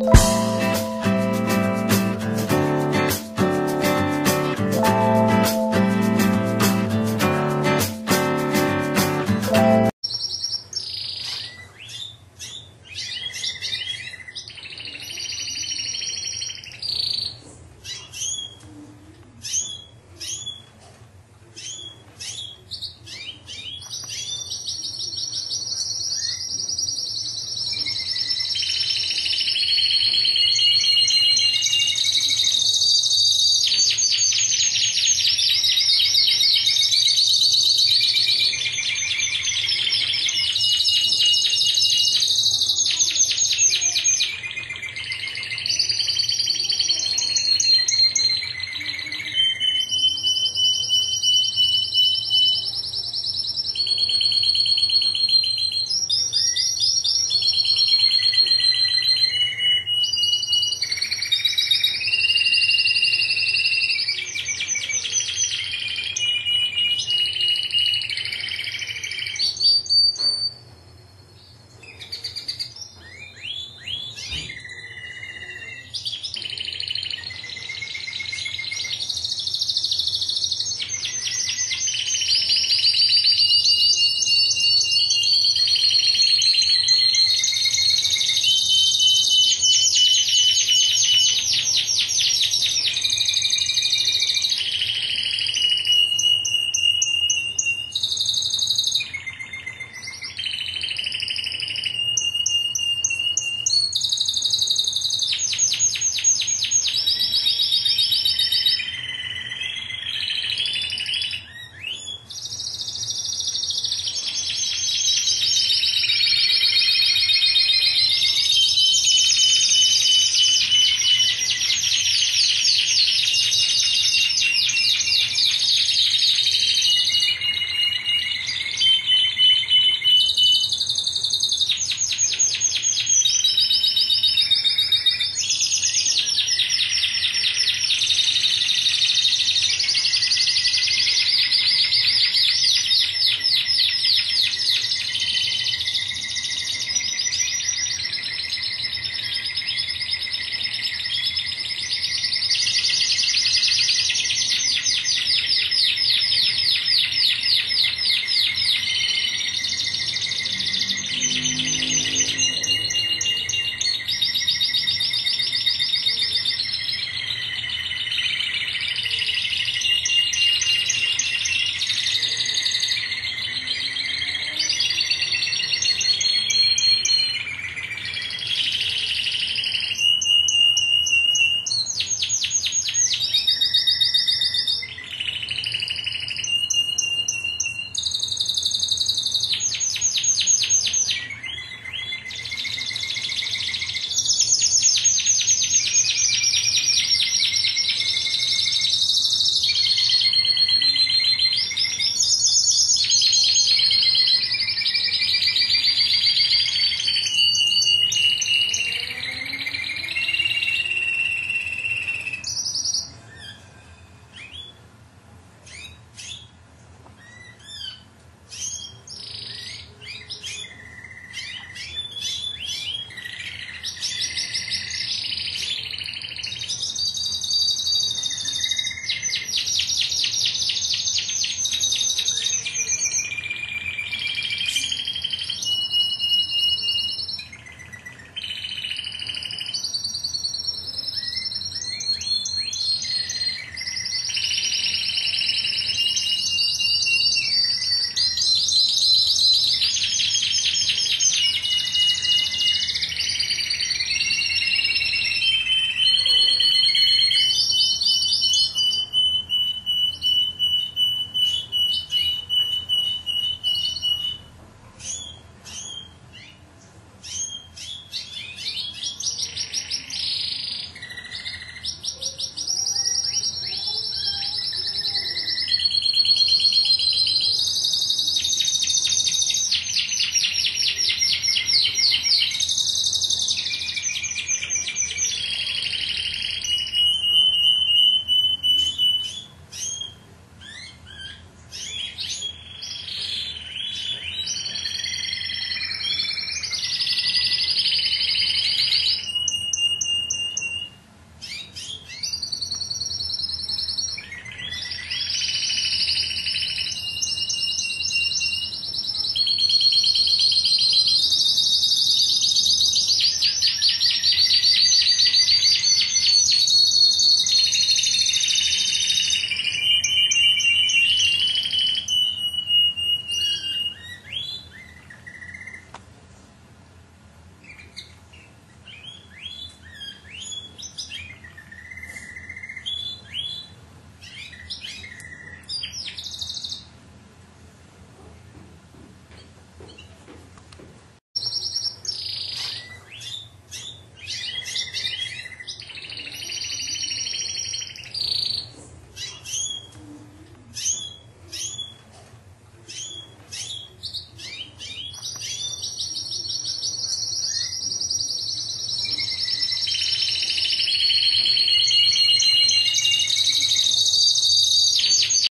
you